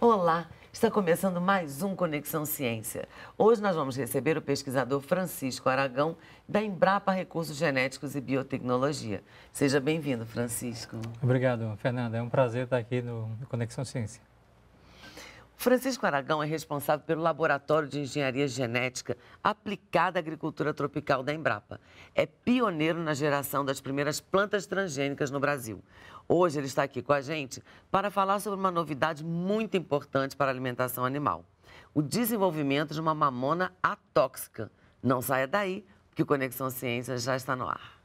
Olá, está começando mais um Conexão Ciência. Hoje nós vamos receber o pesquisador Francisco Aragão, da Embrapa Recursos Genéticos e Biotecnologia. Seja bem-vindo, Francisco. Obrigado, Fernanda. É um prazer estar aqui no Conexão Ciência. Francisco Aragão é responsável pelo Laboratório de Engenharia Genética aplicada à agricultura tropical da Embrapa. É pioneiro na geração das primeiras plantas transgênicas no Brasil. Hoje ele está aqui com a gente para falar sobre uma novidade muito importante para a alimentação animal: o desenvolvimento de uma mamona atóxica. Não saia daí, porque Conexão Ciência já está no ar.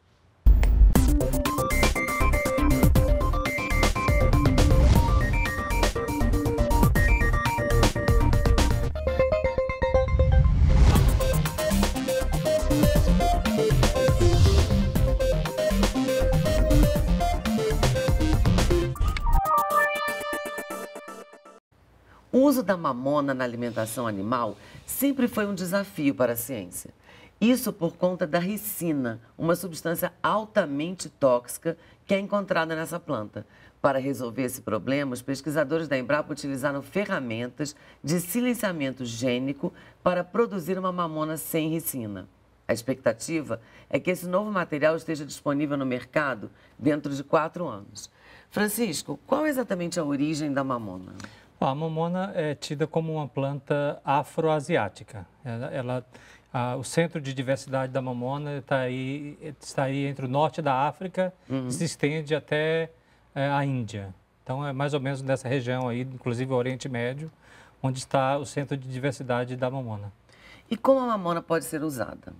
Uso da mamona na alimentação animal sempre foi um desafio para a ciência. Isso por conta da ricina, uma substância altamente tóxica que é encontrada nessa planta. Para resolver esse problema, os pesquisadores da Embrapa utilizaram ferramentas de silenciamento gênico para produzir uma mamona sem ricina. A expectativa é que esse novo material esteja disponível no mercado dentro de quatro anos. Francisco, qual é exatamente a origem da mamona? A mamona é tida como uma planta afroasiática. Ela, ela a, o centro de diversidade da mamona está aí, está aí entre o norte da África uhum. e se estende até é, a Índia. Então, é mais ou menos nessa região aí, inclusive o Oriente Médio, onde está o centro de diversidade da mamona. E como a mamona pode ser usada?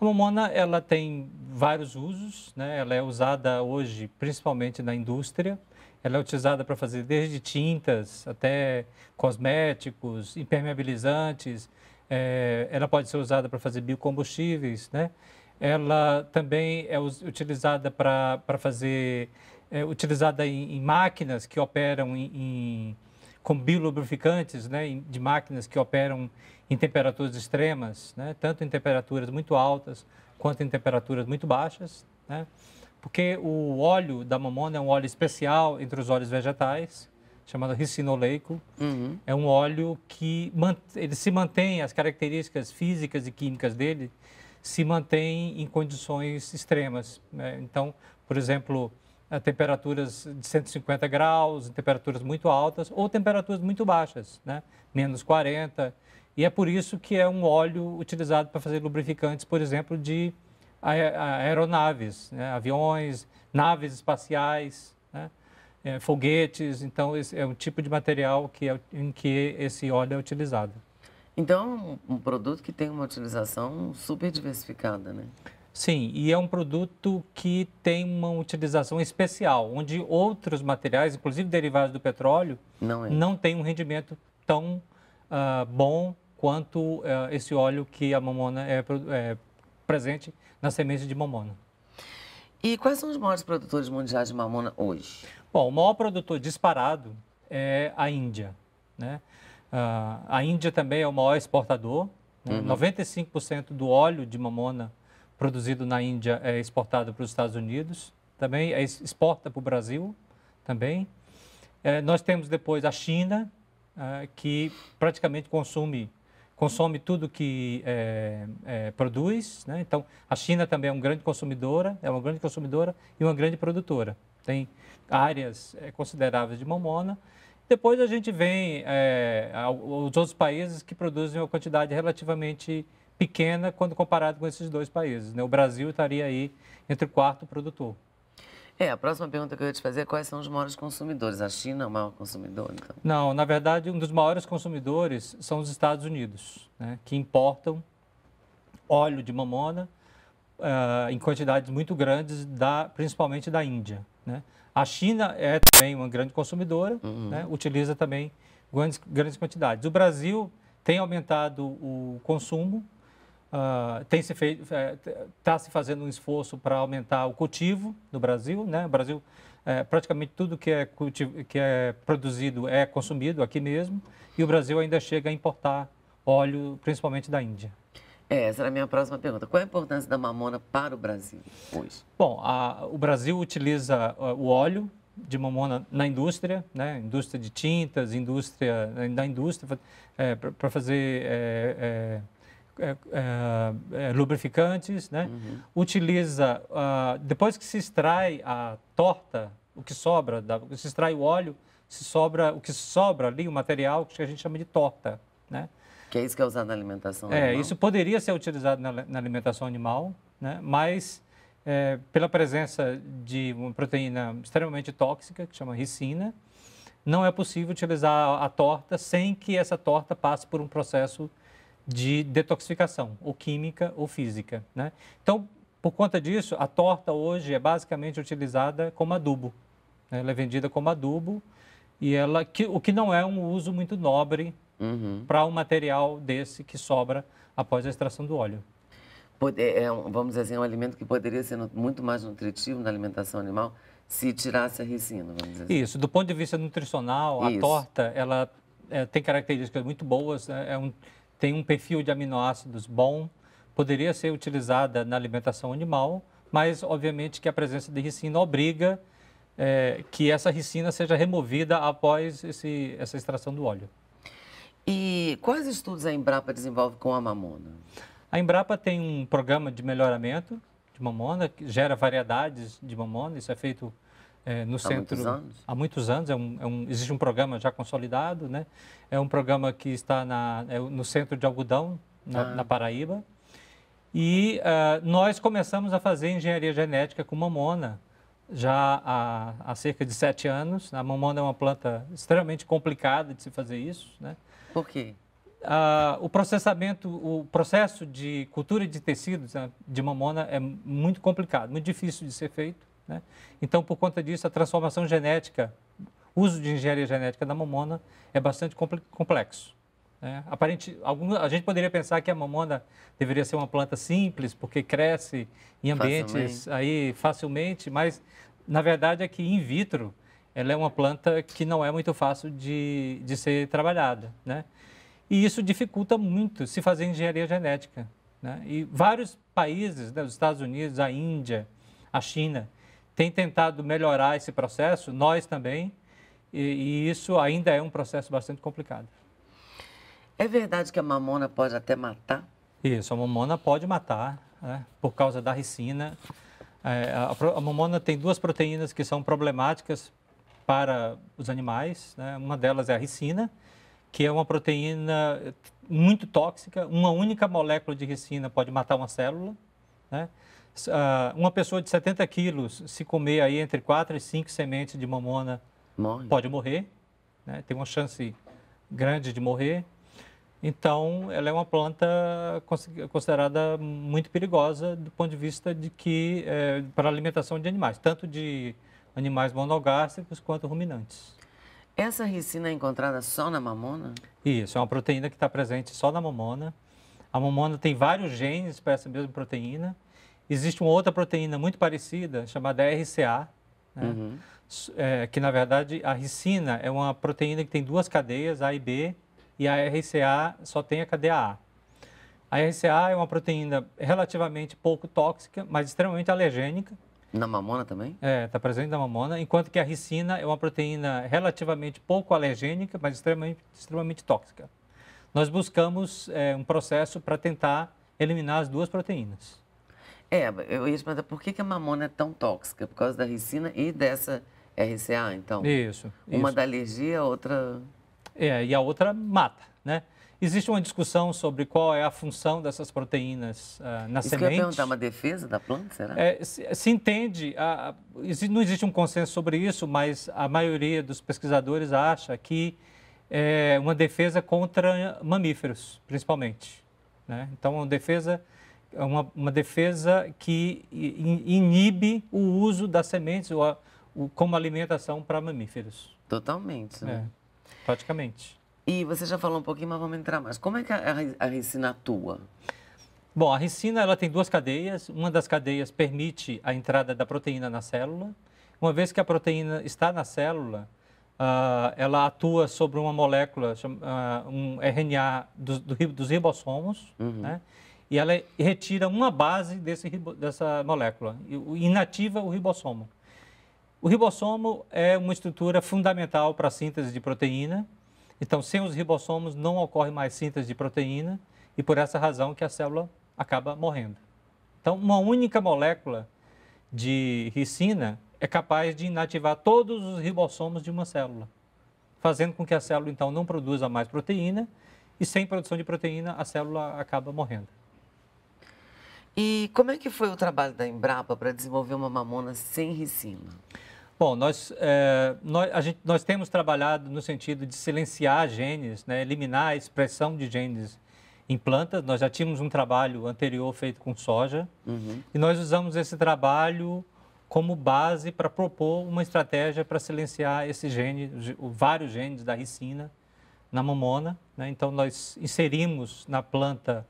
A mamona ela tem vários usos, né? ela é usada hoje principalmente na indústria, ela é utilizada para fazer desde tintas até cosméticos, impermeabilizantes. É, ela pode ser usada para fazer biocombustíveis, né? Ela também é utilizada para fazer, é, utilizada em, em, máquinas que operam em, em, com biolubrificantes, né? de máquinas que operam em temperaturas extremas, né? Tanto em temperaturas muito altas quanto em temperaturas muito baixas, né? Porque o óleo da mamona é um óleo especial entre os óleos vegetais, chamado ricinoleico. Uhum. É um óleo que ele se mantém, as características físicas e químicas dele se mantêm em condições extremas. Né? Então, por exemplo, a temperaturas de 150 graus, temperaturas muito altas ou temperaturas muito baixas, né? menos 40. E é por isso que é um óleo utilizado para fazer lubrificantes, por exemplo, de aeronaves, né? aviões, naves espaciais, né? é, foguetes. Então, esse é um tipo de material que é, em que esse óleo é utilizado. Então, um produto que tem uma utilização super diversificada, né? Sim, e é um produto que tem uma utilização especial, onde outros materiais, inclusive derivados do petróleo, não, é. não têm um rendimento tão uh, bom quanto uh, esse óleo que a mamona é, é presente na semente de mamona. E quais são os maiores produtores mundiais de mamona hoje? Bom, o maior produtor disparado é a Índia. Né? Uh, a Índia também é o maior exportador. Né? Uhum. 95% do óleo de mamona produzido na Índia é exportado para os Estados Unidos. Também é, exporta para o Brasil também. É, nós temos depois a China, uh, que praticamente consome consome tudo que é, é, produz. Né? Então, a China também é uma grande consumidora, é uma grande consumidora e uma grande produtora. Tem áreas é, consideráveis de mamona. Depois a gente vem é, os outros países que produzem uma quantidade relativamente pequena quando comparado com esses dois países. Né? O Brasil estaria aí entre o quarto produtor. É, a próxima pergunta que eu ia te fazer é quais são os maiores consumidores? A China é o maior consumidor, então? Não, na verdade, um dos maiores consumidores são os Estados Unidos, né, que importam óleo de mamona uh, em quantidades muito grandes, da, principalmente da Índia. Né? A China é também uma grande consumidora, uhum. né, utiliza também grandes, grandes quantidades. O Brasil tem aumentado o consumo Uh, tem se feito, está se fazendo um esforço para aumentar o cultivo no Brasil, né? O Brasil, é, praticamente tudo que é, cultivo, que é produzido é consumido aqui mesmo, e o Brasil ainda chega a importar óleo, principalmente da Índia. É, essa era a minha próxima pergunta. Qual a importância da mamona para o Brasil hoje? Bom, a, o Brasil utiliza uh, o óleo de mamona na indústria, né? indústria de tintas, indústria, na indústria, é, para fazer é, é, é, é, lubrificantes. Né? Uhum. Utiliza, uh, depois que se extrai a torta, o que sobra, da, se extrai o óleo, se sobra, o que sobra ali, o material que a gente chama de torta. Né? Que é isso que é usado na alimentação é, animal? É, isso poderia ser utilizado na, na alimentação animal, né? mas é, pela presença de uma proteína extremamente tóxica, que chama ricina, não é possível utilizar a torta sem que essa torta passe por um processo de detoxificação, ou química ou física. Né? Então, por conta disso, a torta hoje é basicamente utilizada como adubo. Né? Ela é vendida como adubo e ela, que, o que não é um uso muito nobre uhum. para um material desse que sobra após a extração do óleo é, vamos dizer assim, é um alimento que poderia ser muito mais nutritivo na alimentação animal se tirasse a ricina, vamos dizer assim. Isso, do ponto de vista nutricional, Isso. a torta, ela é, tem características muito boas, né? é um, tem um perfil de aminoácidos bom, poderia ser utilizada na alimentação animal, mas obviamente que a presença de ricina obriga é, que essa ricina seja removida após esse, essa extração do óleo. E quais estudos a Embrapa desenvolve com a mamona? A Embrapa tem um programa de melhoramento de mamona, que gera variedades de mamona, isso é feito é, no há centro muitos anos. há muitos anos. É um, é um, existe um programa já consolidado, né? É um programa que está na, é no centro de algodão, na, ah. na Paraíba. E uh, nós começamos a fazer engenharia genética com mamona já há, há, cerca de sete anos. A mamona é uma planta extremamente complicada de se fazer isso, né? Por quê? Uh, o processamento, o processo de cultura de tecidos né, de mamona é muito complicado, muito difícil de ser feito. Né? Então, por conta disso, a transformação genética, o uso de engenharia genética da mamona é bastante complexo. Né? Aparente, algum, a gente poderia pensar que a mamona deveria ser uma planta simples, porque cresce em ambientes facilmente. aí facilmente, mas na verdade é que in vitro ela é uma planta que não é muito fácil de, de ser trabalhada. Né? E isso dificulta muito se fazer engenharia genética. Né? E vários países, né, os Estados Unidos, a Índia, a China, têm tentado melhorar esse processo, nós também, e, e isso ainda é um processo bastante complicado. É verdade que a mamona pode até matar? Isso, a mamona pode matar, né, por causa da ricina. É, a, a, mamona tem duas proteínas que são problemáticas para os animais. Né? Uma delas é a ricina, que é uma proteína muito tóxica. Uma única molécula de ricina pode matar uma célula. Né? Uh, uma pessoa de 70 quilos, se comer aí entre 4 e 5 sementes de mamona, Morre. pode morrer. Né? Tem uma chance grande de morrer. Então, ela é uma planta considerada muito perigosa do ponto de vista de que é, para a alimentação de animais, tanto de animais monogástricos quanto ruminantes. Essa ricina é encontrada só na mamona? Isso, é uma proteína que está presente só na mamona. A mamona tem vários genes para essa mesma proteína. Existe uma outra proteína muito parecida, chamada RCA, né? uhum. é, que na verdade a ricina é uma proteína que tem duas cadeias, A e B, e a RCA só tem a cadeia A. A RCA é uma proteína relativamente pouco tóxica, mas extremamente alergênica. Na mamona também? É, está presente na mamona, enquanto que a ricina é uma proteína relativamente pouco alergênica, mas extremamente, extremamente tóxica. Nós buscamos é, um processo para tentar eliminar as duas proteínas. É, eu ia te perguntar por que, que a mamona é tão tóxica? Por causa da ricina e dessa RCA, então? Isso. Uma isso. da alergia, outra... É, e a outra mata, né? Existe uma discussão sobre qual é a função dessas proteínas uh, na Isso semente. Isso perguntar, uma defesa da planta, será? É, se, se, entende, a, a, não existe um consenso sobre isso, mas a maioria dos pesquisadores acha que é uma defesa contra mamíferos, principalmente. Né? Então, uma defesa, uma, uma defesa que inibe o uso das sementes ou a, o, como alimentação para mamíferos. Totalmente. Né? É, praticamente. E você já falou um pouquinho, mas vamos entrar mais. Como é que a, a ricina atua? Bom, a ricina ela tem duas cadeias. Uma das cadeias permite a entrada da proteína na célula. Uma vez que a proteína está na célula, uh, ela atua sobre uma molécula, uh, um RNA do, do, dos ribossomos, uhum. né? E ela retira uma base desse, dessa molécula, e inativa o ribossomo. O ribossomo é uma estrutura fundamental para a síntese de proteína. Então, sem os ribossomos não ocorre mais síntese de proteína e por essa razão que a célula acaba morrendo. Então, uma única molécula de ricina é capaz de inativar todos os ribossomos de uma célula, fazendo com que a célula então não produza mais proteína e sem produção de proteína a célula acaba morrendo. E como é que foi o trabalho da Embrapa para desenvolver uma mamona sem ricina? Bom, nós, é, nós, gente, nós, temos trabalhado no sentido de silenciar genes, né, eliminar a expressão de genes em plantas. Nós já tínhamos um trabalho anterior feito com soja uhum. e nós usamos esse trabalho como base para propor uma estratégia para silenciar esses genes, vários genes da ricina na mamona. Né? Então, nós inserimos na planta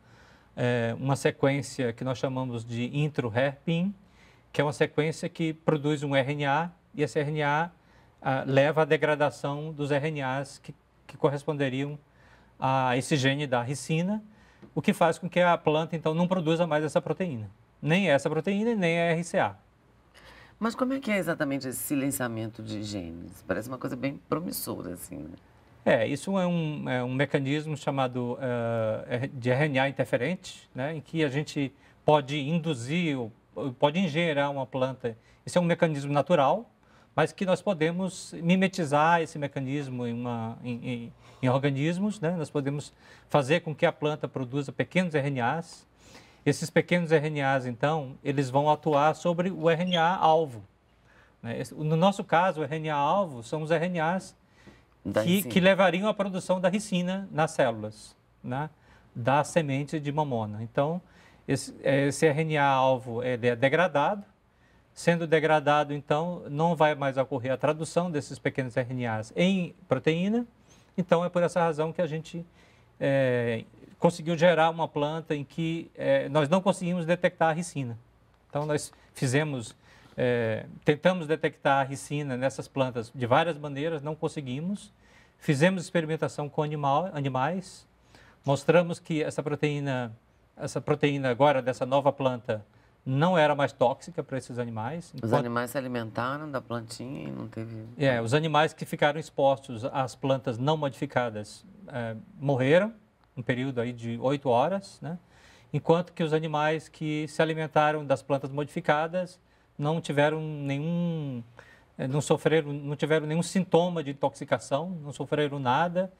é, uma sequência que nós chamamos de intro-herpin, que é uma sequência que produz um RNA e esse RNA ah, leva à degradação dos RNAs que, que corresponderiam a esse gene da ricina, o que faz com que a planta, então, não produza mais essa proteína. Nem essa proteína, nem a RCA. Mas como é que é exatamente esse silenciamento de genes? Parece uma coisa bem promissora, assim, né? É, isso é um, é um mecanismo chamado uh, de RNA interferente, né, em que a gente pode induzir, pode engenhar uma planta. Isso é um mecanismo natural, mas que nós podemos mimetizar esse mecanismo em, uma, em, em, em organismos, né? nós podemos fazer com que a planta produza pequenos RNAs. Esses pequenos RNAs, então, eles vão atuar sobre o RNA alvo. Né? No nosso caso, o RNA alvo são os RNAs que, que, levariam à produção da ricina nas células, né? da semente de mamona. Então, esse, esse RNA alvo ele é degradado, Sendo degradado, então, não vai mais ocorrer a tradução desses pequenos RNAs em proteína. Então, é por essa razão que a gente é, conseguiu gerar uma planta em que é, nós não conseguimos detectar a ricina. Então, nós fizemos, é, tentamos detectar a ricina nessas plantas de várias maneiras, não conseguimos. Fizemos experimentação com animal, animais, mostramos que essa proteína, essa proteína agora dessa nova planta, não era mais tóxica para esses animais. Os enquanto... animais se alimentaram da plantinha e não teve. É, os animais que ficaram expostos às plantas não modificadas é, morreram, um período aí de oito horas, né? enquanto que os animais que se alimentaram das plantas modificadas não tiveram nenhum, é, não sofreram, não tiveram nenhum sintoma de intoxicação, não sofreram nada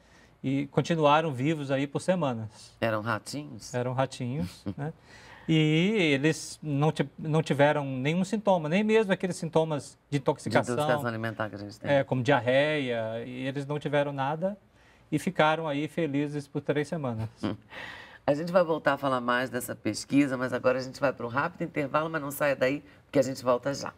e continuaram vivos aí por semanas. Eram ratinhos? Eram ratinhos, né? E eles não, não tiveram nenhum sintoma, nem mesmo aqueles sintomas de intoxicação. De intoxicação alimentar que a gente tem. É, como diarreia, e eles não tiveram nada e ficaram aí felizes por três semanas. A gente vai voltar a falar mais dessa pesquisa, mas agora a gente vai para um rápido intervalo, mas não saia daí, porque a gente volta já.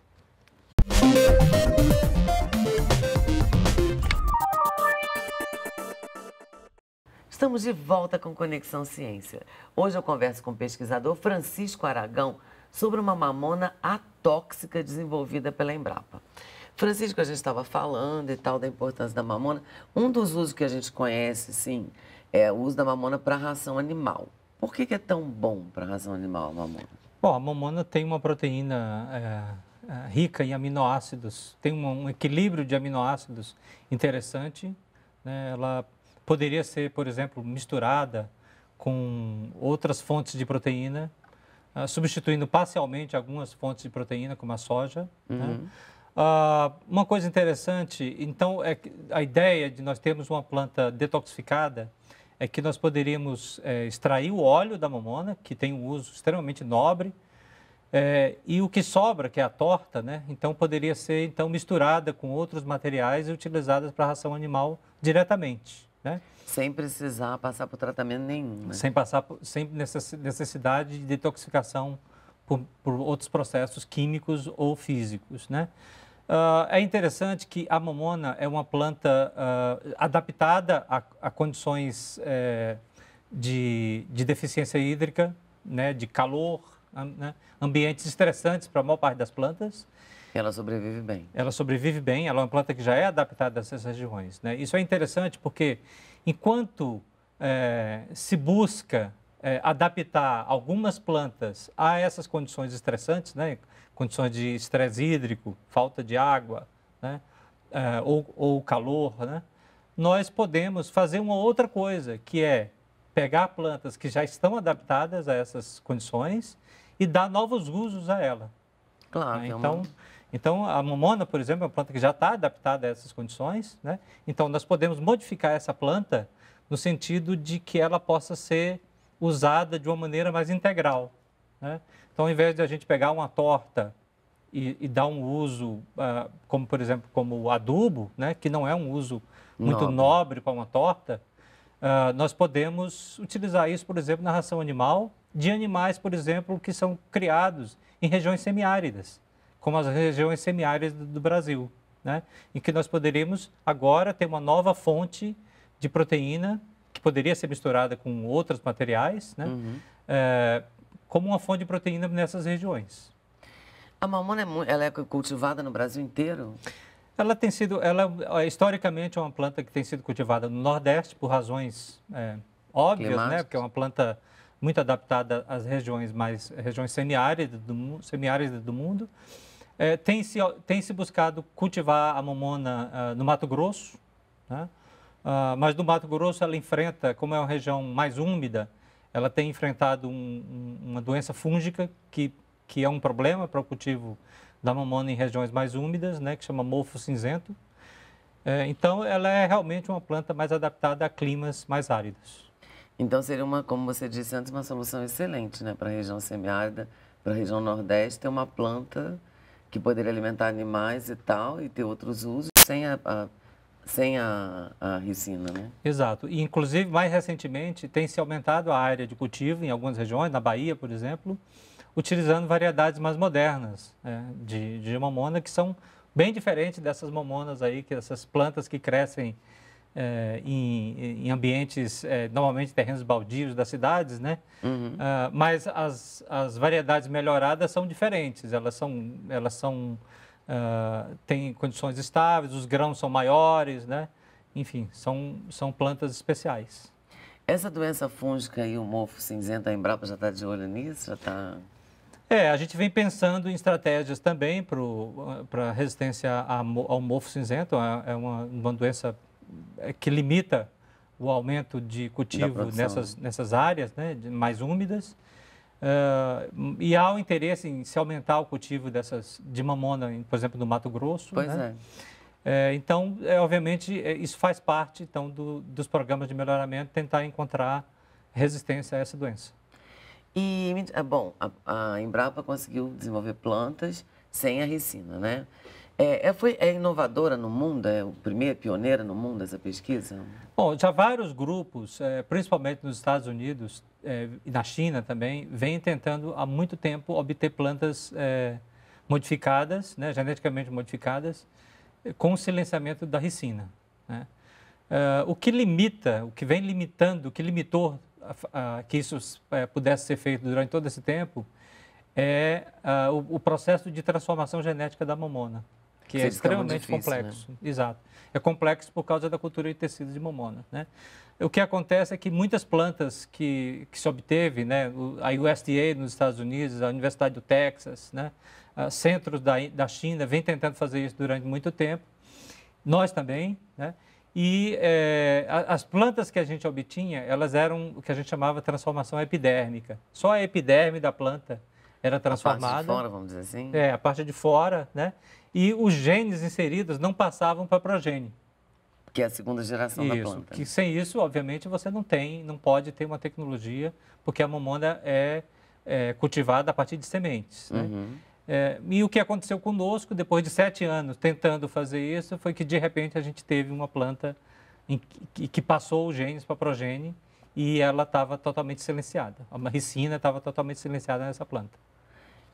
Estamos de volta com Conexão Ciência. Hoje eu converso com o pesquisador Francisco Aragão sobre uma mamona atóxica desenvolvida pela Embrapa. Francisco, a gente estava falando e tal da importância da mamona. Um dos usos que a gente conhece, sim, é o uso da mamona para ração animal. Por que, que, é tão bom para ração animal a mamona? Bom, a mamona tem uma proteína é, é, rica em aminoácidos, tem um, um equilíbrio de aminoácidos interessante. Né? Ela poderia ser, por exemplo, misturada com outras fontes de proteína, uh, substituindo parcialmente algumas fontes de proteína, como a soja. Né? Uhum. Né? Uh, uma coisa interessante, então, é a ideia de nós termos uma planta detoxificada é que nós poderíamos é, extrair o óleo da mamona, que tem um uso extremamente nobre, é, e o que sobra, que é a torta, né? então poderia ser então misturada com outros materiais e utilizada para ração animal diretamente. Né? Sem precisar passar por tratamento nenhum. Né? Sem passar por, sem necessidade de detoxificação por, por outros processos químicos ou físicos. Né? Uh, é interessante que a mamona é uma planta uh, adaptada a, a condições uh, de, de, deficiência hídrica, né, de calor, né, ambientes estressantes para a maior parte das plantas. Ela sobrevive bem. Ela sobrevive bem, ela é uma planta que já é adaptada a essas regiões. Né? Isso é interessante porque, enquanto é, se busca é, adaptar algumas plantas a essas condições estressantes, né? condições de estresse hídrico, falta de água, né? Uh, ou, ou calor, né? nós podemos fazer uma outra coisa, que é pegar plantas que já estão adaptadas a essas condições e dar novos usos a ela. Claro. Né? Então, então, a mamona, por exemplo, é uma planta que já está adaptada a essas condições. Né? Então, nós podemos modificar essa planta no sentido de que ela possa ser usada de uma maneira mais integral. Né? Então, ao invés de a gente pegar uma torta e, e dar um uso, uh, como por exemplo, como adubo, né? que não é um uso muito nobre, nobre para uma torta, uh, nós podemos utilizar isso, por exemplo, na ração animal de animais, por exemplo, que são criados em regiões semiáridas, como as regiões semiáridas do Brasil, né? em que nós poderíamos agora ter uma nova fonte de proteína que poderia ser misturada com outros materiais, né? Uhum. É, como uma fonte de proteína nessas regiões. A mamona é, ela é cultivada no Brasil inteiro? Ela tem sido, ela historicamente é uma planta que tem sido cultivada no Nordeste por razões é, óbvias, né? Porque é uma planta muito adaptada às regiões mais regiões semiáridas do, semiáridas do mundo. É, tem, se, tem se buscado cultivar a mamona uh, no Mato Grosso, né? Uh, mas no Mato Grosso ela enfrenta, como é uma região mais úmida, ela tem enfrentado um, um, uma doença fúngica que, que é um problema para o cultivo da mamona em regiões mais úmidas, né, que chama mofo cinzento. É, então, ela é realmente uma planta mais adaptada a climas mais áridos. Então, seria uma, como você disse antes, uma solução excelente né, para a região semiárida, para a região nordeste, ter uma planta que poderia alimentar animais e tal, e ter outros usos sem a, a sem a, a ricina, né? Exato. E, inclusive, mais recentemente, tem se aumentado a área de cultivo em algumas regiões, na Bahia, por exemplo, utilizando variedades mais modernas é, de, de mamona, que são bem diferentes dessas mamonas aí, que essas plantas que crescem é, em, em, ambientes, é, normalmente terrenos baldios das cidades, né? Uhum. Uh, mas as, as variedades melhoradas são diferentes, elas são, elas são uh, têm condições estáveis, os grãos são maiores, né? Enfim, são, são plantas especiais. Essa doença fúngica e o mofo cinzento, a Embrapa já está de olho nisso? Já está... É, a gente vem pensando em estratégias também para resistência ao mofo cinzento. É, é uma, uma doença é, que limita o aumento de cultivo nessas, nessas áreas né, mais úmidas. Uh, e há o interesse em se aumentar o cultivo dessas, de mamona, por exemplo, no Mato Grosso. Pois né? é. é. Então, é, obviamente, isso faz parte então, do, dos programas de melhoramento, tentar encontrar resistência a essa doença. E, é bom, a, a Embrapa conseguiu desenvolver plantas sem a ricina, né? É, é, foi, é inovadora no mundo? É o primeiro, pioneira no mundo essa pesquisa? Bom, já vários grupos, é, principalmente nos Estados Unidos é, e na China também, vêm tentando há muito tempo obter plantas é, modificadas, né, geneticamente modificadas, com silenciamento da ricina. Né? É, o que limita, o que vem limitando, o que limitou que isso pudesse ser feito durante todo esse tempo é o, o, processo de transformação genética da mamona, que, que é extremamente difícil, complexo. Né? Exato. É complexo por causa da cultura de tecidos de mamona. Né? O que acontece é que muitas plantas que, que se obteve, né, a USDA nos Estados Unidos, a Universidade do Texas, né, centros da, da China, vem tentando fazer isso durante muito tempo. Nós também, né? E é, as plantas que a gente obtinha, elas eram o que a gente chamava transformação epidérmica. Só a epiderme da planta era transformada. A parte de fora, vamos dizer assim? É, a parte de fora, né? E os genes inseridos não passavam para a progênie. Que é a segunda geração isso, da planta. Que sem isso, obviamente, você não tem, não pode ter uma tecnologia, porque a mamona é, é cultivada a partir de sementes. Né? Uhum. É, e o que aconteceu conosco, depois de sete anos tentando fazer isso, foi que de repente a gente teve uma planta em, que, que passou os genes para a progênie e ela estava totalmente silenciada. A ricina estava totalmente silenciada nessa planta.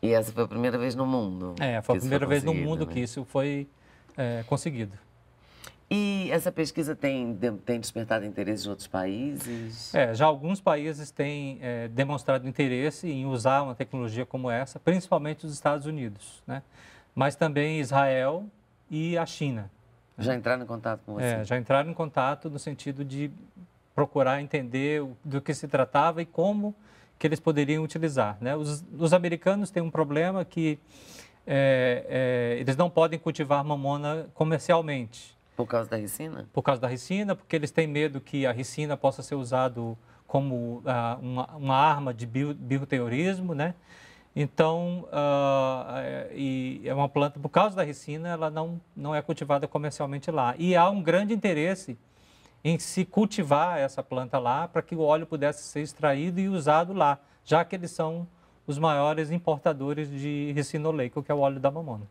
E essa foi a primeira vez no mundo? É, foi a primeira foi vez no mundo né? que isso foi é, conseguido. E essa pesquisa tem, tem despertado interesse de outros países? É, já alguns países têm é, demonstrado interesse em usar uma tecnologia como essa, principalmente os Estados Unidos, né? mas também Israel e a China. Já entraram em contato com você? É, já entraram em contato no sentido de procurar entender do que se tratava e como que eles poderiam utilizar. Né? Os, os americanos têm um problema que é, é, eles não podem cultivar mamona comercialmente. Por causa da ricina? Por causa da ricina, porque eles têm medo que a ricina possa ser usado como uh, uma, uma, arma de bio, bioterrorismo, né? Então, uh, e é uma planta, por causa da ricina, ela não, não é cultivada comercialmente lá. E há um grande interesse em se cultivar essa planta lá para que o óleo pudesse ser extraído e usado lá, já que eles são os maiores importadores de ricino oleico, que é o óleo da mamona.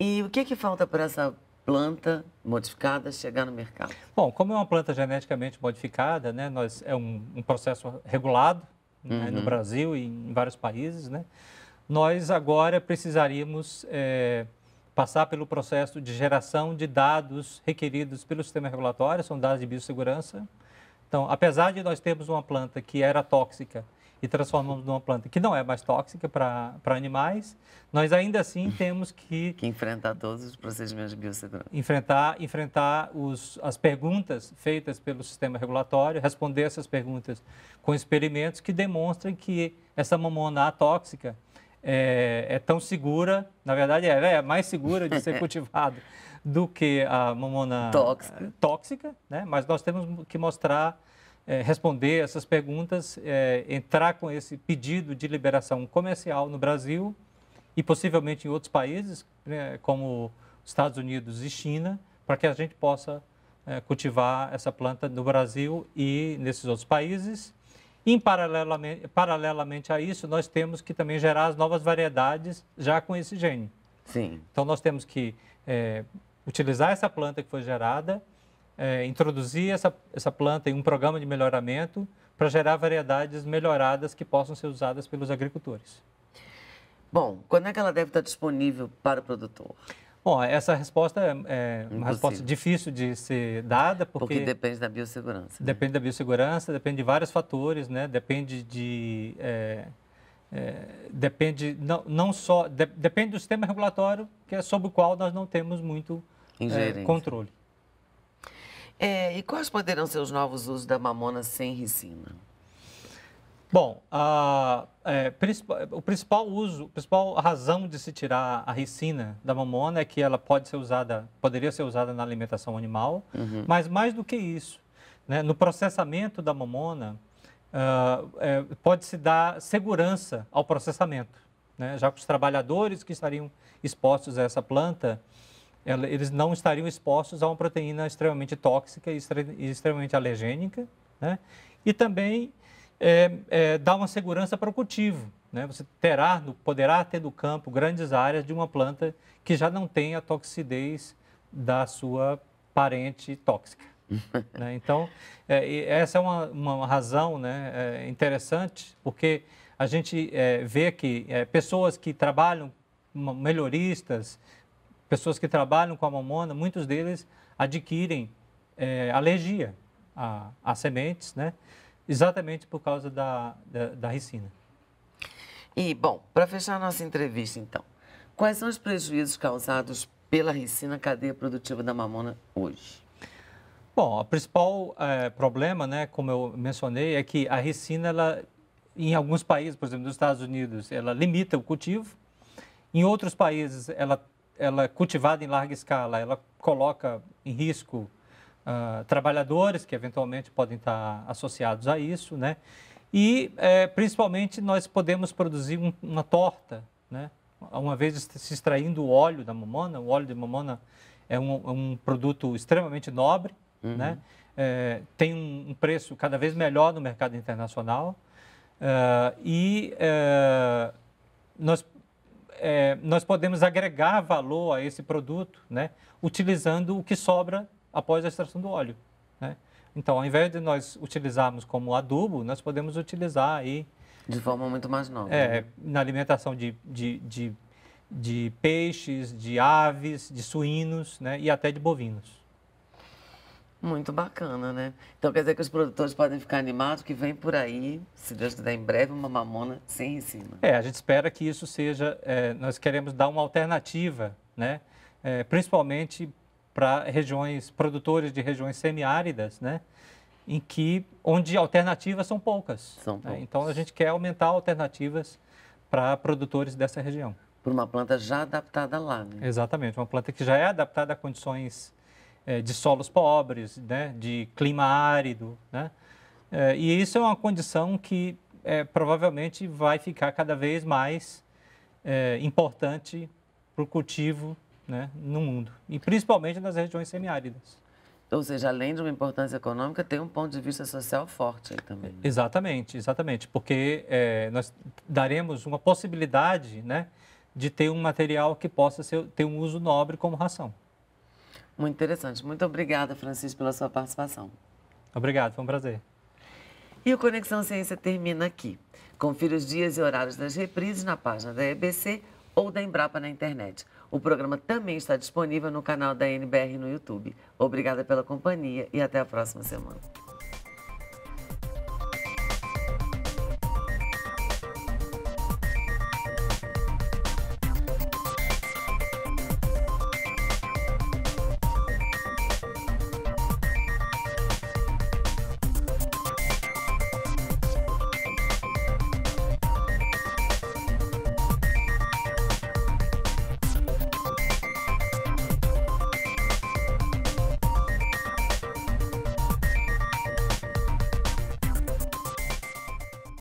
E o que, que falta para essa planta modificada chegar no mercado? Bom, como é uma planta geneticamente modificada, né, nós, é um, um processo regulado uhum. né, no uhum. Brasil e em vários países, né, nós agora precisaríamos é, passar pelo processo de geração de dados requeridos pelo sistema regulatório, são dados de biossegurança. Então, apesar de nós termos uma planta que era tóxica e transformamos numa planta que não é mais tóxica para animais, nós ainda assim temos que... Que enfrentar todos os procedimentos de biossegurança. Enfrentar, enfrentar os, as perguntas feitas pelo sistema regulatório, responder essas perguntas com experimentos que demonstrem que essa mamona atóxica é, é tão segura, na verdade é, é mais segura de ser cultivada do que a mamona tóxica, tóxica né? mas nós temos que mostrar é, responder essas perguntas, é, entrar com esse pedido de liberação comercial no Brasil e possivelmente em outros países, né, como Estados Unidos e China, para que a gente possa é, cultivar essa planta no Brasil e nesses outros países. Em paralelamente, paralelamente a isso, nós temos que também gerar as novas variedades já com esse gene. Sim. Então, nós temos que é, utilizar essa planta que foi gerada é, introduzir essa, essa planta em um programa de melhoramento para gerar variedades melhoradas que possam ser usadas pelos agricultores. Bom, quando é que ela deve estar disponível para o produtor? Bom, essa resposta é, é uma resposta difícil de ser dada porque, porque depende da biossegurança. Né? Depende da biossegurança, depende de vários fatores, né? Depende de é, é, depende não, não só de, depende do sistema regulatório que é sobre o qual nós não temos muito é, controle. É, e quais poderão ser os novos usos da mamona sem ricina? Bom, a, é, o principal uso, a principal razão de se tirar a ricina da mamona é que ela pode ser usada, poderia ser usada na alimentação animal, uhum. mas mais do que isso, né, no processamento da mamona, uh, é, pode-se dar segurança ao processamento, né, já que os trabalhadores que estariam expostos a essa planta eles não estariam expostos a uma proteína extremamente tóxica e extremamente alergênica, né? E também é, é, dá uma segurança para o cultivo, né? Você terá, poderá ter no campo grandes áreas de uma planta que já não tem a toxidez da sua parente tóxica. né? Então, é, essa é uma, uma razão né, é, interessante, porque a gente é, vê que é, pessoas que trabalham, melhoristas, pessoas que trabalham com a mamona, muitos deles adquirem é, alergia a, a, sementes, né? Exatamente por causa da, da, da ricina. E, bom, para fechar nossa entrevista, então, quais são os prejuízos causados pela ricina na cadeia produtiva da mamona hoje? Bom, o principal é, problema, né, como eu mencionei, é que a ricina, ela, em alguns países, por exemplo, nos Estados Unidos, ela limita o cultivo. Em outros países, ela ela é cultivada em larga escala, ela coloca em risco uh, trabalhadores que eventualmente podem estar associados a isso, né? E é, principalmente nós podemos produzir um, uma torta, né? Uma vez se extraindo o óleo da mamona, o óleo de mamona é um, é um produto extremamente nobre, uhum. né? É, tem um, um, preço cada vez melhor no mercado internacional uh, e uh, nós é, nós podemos agregar valor a esse produto, né, utilizando o que sobra após a extração do óleo. Né? Então, ao invés de nós utilizarmos como adubo, nós podemos utilizar aí... De forma muito mais nova. É, né? na alimentação de, de, de, de, peixes, de aves, de suínos né, e até de bovinos. Muito bacana, né? Então quer dizer que os produtores podem ficar animados que vem por aí, se Deus quiser, em breve, uma mamona sem ricina. É, a gente espera que isso seja, é, nós queremos dar uma alternativa, né? É, principalmente para regiões, produtores de regiões semiáridas, né? Em que, onde alternativas são poucas. São poucas. Né? Então a gente quer aumentar alternativas para produtores dessa região. por uma planta já adaptada lá, né? Exatamente, uma planta que já é adaptada a condições é, de solos pobres, né, de clima árido, né? É, e isso é uma condição que é, provavelmente vai ficar cada vez mais é, importante para o cultivo né, no mundo, e principalmente nas regiões semiáridas. Ou seja, além de uma importância econômica, tem um ponto de vista social forte aí também. Né? Exatamente, exatamente, porque é, nós daremos uma possibilidade né, de ter um material que possa ser, ter um uso nobre como ração. Muito interessante. Muito obrigada, Francisco, pela sua participação. Obrigado, foi um prazer. E o Conexão Ciência termina aqui. Confira os dias e horários das reprises na página da EBC ou da Embrapa na internet. O programa também está disponível no canal da NBR no YouTube. Obrigada pela companhia e até a próxima semana.